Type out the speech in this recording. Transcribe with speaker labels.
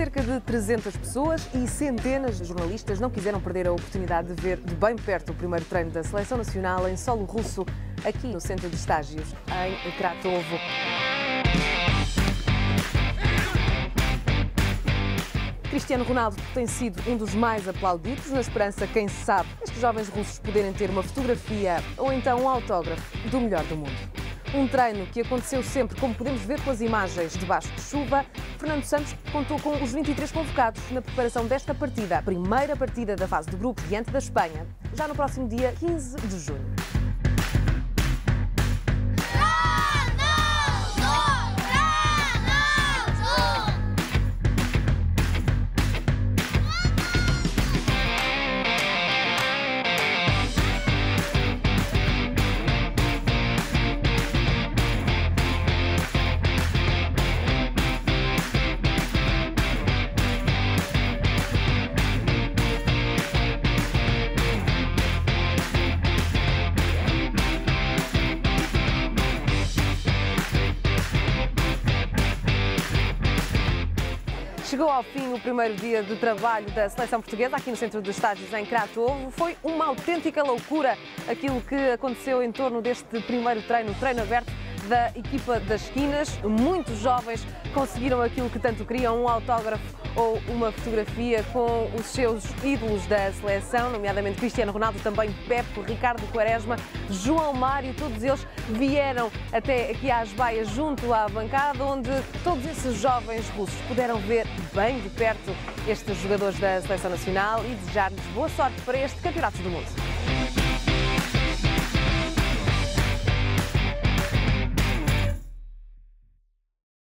Speaker 1: cerca de 300 pessoas e centenas de jornalistas não quiseram perder a oportunidade de ver de bem perto o primeiro treino da Seleção Nacional em solo russo, aqui no Centro de Estágios, em Kratovo. Cristiano Ronaldo tem sido um dos mais aplaudidos, na esperança, quem sabe, estes jovens russos poderem ter uma fotografia ou então um autógrafo do melhor do mundo. Um treino que aconteceu sempre, como podemos ver pelas imagens, debaixo de chuva. Fernando Santos contou com os 23 convocados na preparação desta partida, a primeira partida da fase de grupo diante da Espanha, já no próximo dia 15 de junho. Chegou ao fim o primeiro dia de trabalho da seleção portuguesa aqui no centro dos estádios em Kratovo. Foi uma autêntica loucura aquilo que aconteceu em torno deste primeiro treino, treino aberto da equipa das esquinas. Muitos jovens conseguiram aquilo que tanto queriam, um autógrafo ou uma fotografia com os seus ídolos da seleção, nomeadamente Cristiano Ronaldo, também Pepe, Ricardo Quaresma, João Mário, todos eles vieram até aqui às baias junto à bancada, onde todos esses jovens russos puderam ver bem de perto estes jogadores da seleção nacional e desejar-lhes boa sorte para este Campeonato do Mundo.